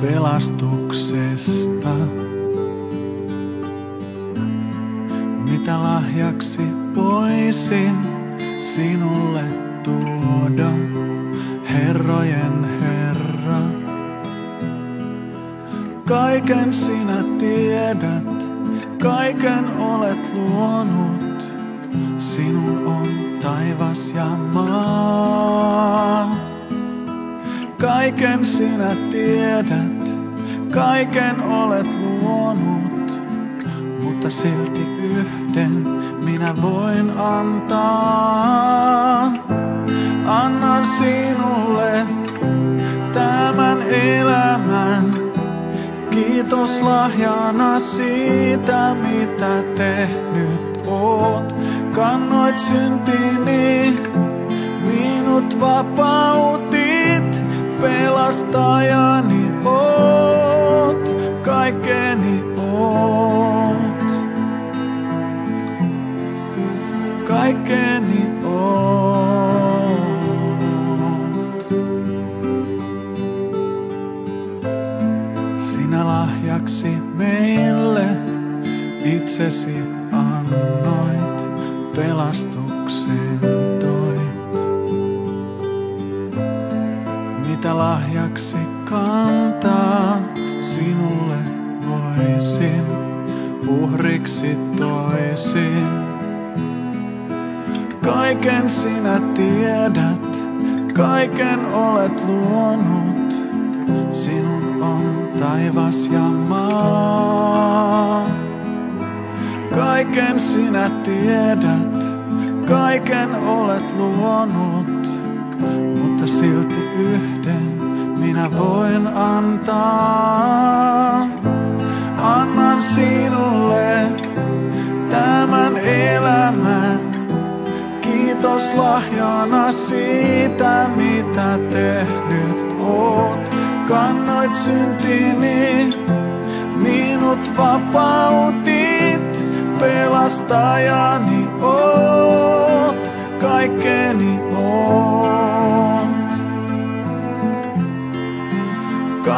pelastuksesta. Mitä lahjaksi voisin sinulle tuoda, herrojen Herra? Kaiken sinä tiedät, kaiken olet luonut, sinun on taivas ja maa. Kaiken sinä tiedät, kaiken olet luonut, mutta silti yhden minä voin antaa. Annan sinulle tämän elämän, kiitos lahjana siitä, mitä tehnyt oot. Kannoit syntini, minut vapautit, pelastajani oot, kaikkeni oot. Kaikkeni oot. Sinä lahjaksi meille itsesi annoit, pelastuksen Mitä lahjaksi kantaa sinulle voisin, uhriksi toisin. Kaiken sinä tiedät, kaiken olet luonut, sinun on taivas ja maa. Kaiken sinä tiedät, kaiken olet luonut, mutta silti yhden minä voin antaa. Annan sinulle tämän elämän, kiitos lahjana siitä, mitä tehnyt oot. Kannoit syntini, minut vapautit, pelastajani oot, kaikkeni oot.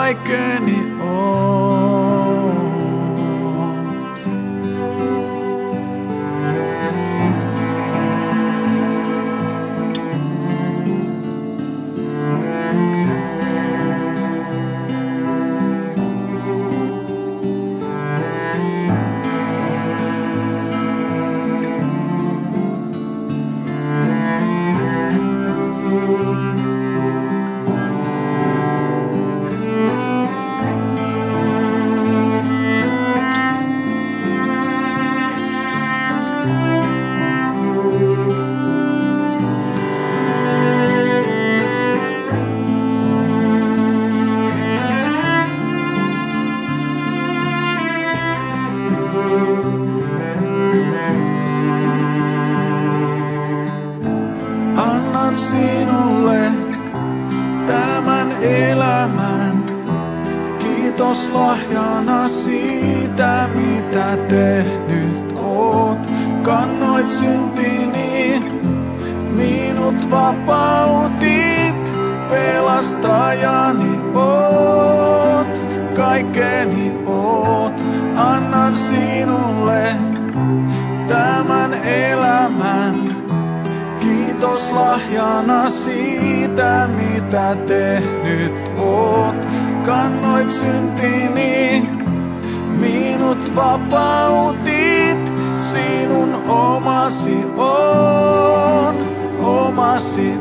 Kaikkeni oot. Kiitos lahjana siitä, mitä tehnyt oot. Kannoit syntini, minut vapautit, pelastajani oot. Kaikkeni oot, annan sinulle tämän elämän. Kiitos lahjana siitä, mitä tehnyt oot. Kannoit syntini, minut vapautit, sinun omasi on, omasi